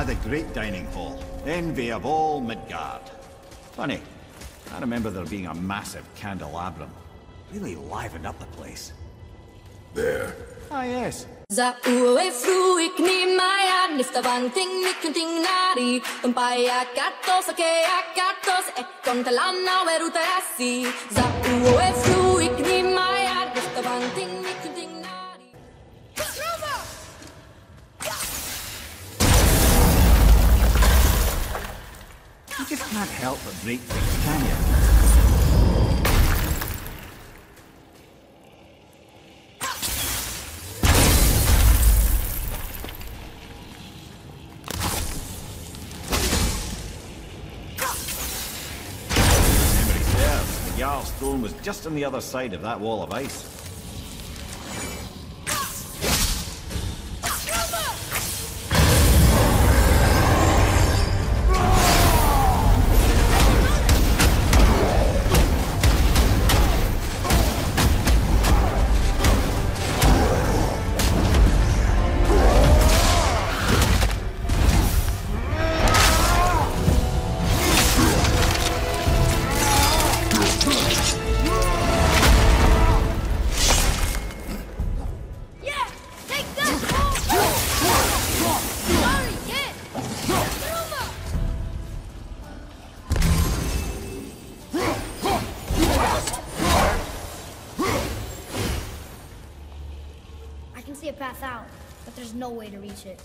Ah, the great dining hall. Envy of all Midgard. Funny, I remember there being a massive candelabrum. Really livened up the place. There. Ah, yes. Za ue fruik ni maya nifta banting ni kunting nari Umpaya katos ake akatos e kontalana weruterasi Za ue fruik ni maya nifta banting help but break things, can you? Jarl's throne was just on the other side of that wall of ice. See a path out, but there's no way to reach it.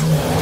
Yeah.